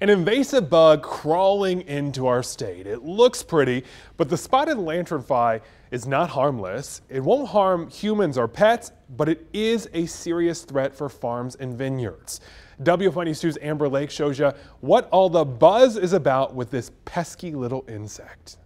An invasive bug crawling into our state. It looks pretty, but the spotted lanternfly is not harmless. It won't harm humans or pets, but it is a serious threat for farms and vineyards. WFMY News 2's Amber Lake shows you what all the buzz is about with this pesky little insect.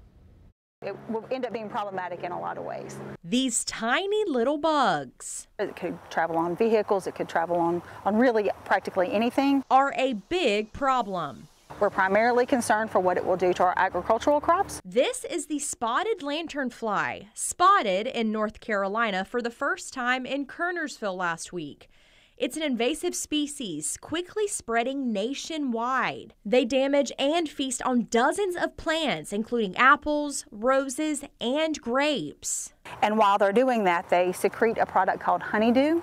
It will end up being problematic in a lot of ways. These tiny little bugs. It could travel on vehicles, it could travel on, on really practically anything. Are a big problem. We're primarily concerned for what it will do to our agricultural crops. This is the spotted lanternfly, spotted in North Carolina for the first time in Kernersville last week. It's an invasive species, quickly spreading nationwide. They damage and feast on dozens of plants, including apples, roses, and grapes. And while they're doing that, they secrete a product called honeydew.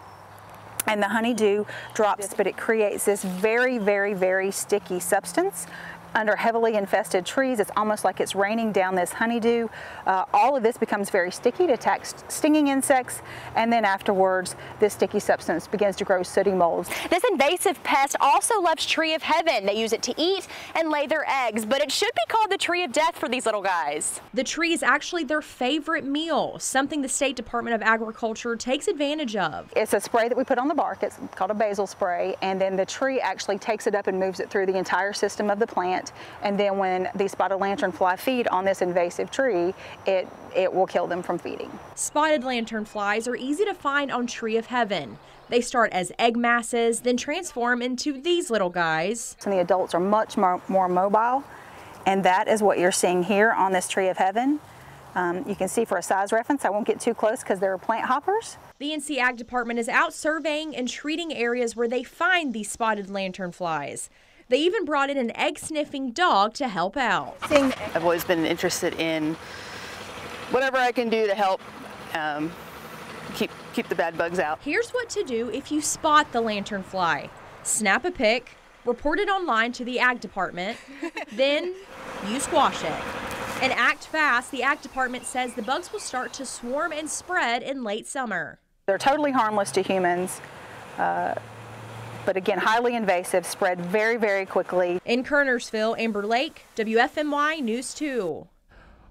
And the honeydew drops, but it creates this very, very, very sticky substance under heavily infested trees. It's almost like it's raining down this honeydew. Uh, all of this becomes very sticky to attack stinging insects, and then afterwards, this sticky substance begins to grow sooty molds. This invasive pest also loves tree of heaven. They use it to eat and lay their eggs, but it should be called the tree of death for these little guys. The tree is actually their favorite meal, something the State Department of Agriculture takes advantage of. It's a spray that we put on the bark. It's called a basal spray, and then the tree actually takes it up and moves it through the entire system of the plant plant. And then when the spotted lanternfly feed on this invasive tree, it, it will kill them from feeding. Spotted lanternflies are easy to find on Tree of Heaven. They start as egg masses, then transform into these little guys. And the adults are much more, more mobile, and that is what you're seeing here on this Tree of Heaven. Um, you can see for a size reference, I won't get too close because they're plant hoppers. The NC Ag Department is out surveying and treating areas where they find these spotted lanternflies. They even brought in an egg sniffing dog to help out. I've always been interested in whatever I can do to help um, keep, keep the bad bugs out. Here's what to do if you spot the lanternfly snap a pic, report it online to the Ag Department, then you squash it. And act fast, the Ag Department says the bugs will start to swarm and spread in late summer. They're totally harmless to humans. Uh, but again, highly invasive, spread very, very quickly. In Kernersville, Amber Lake, WFMY News 2.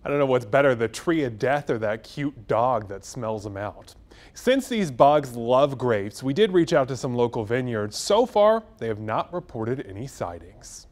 I don't know what's better, the tree of death or that cute dog that smells them out. Since these bugs love grapes, we did reach out to some local vineyards. So far, they have not reported any sightings.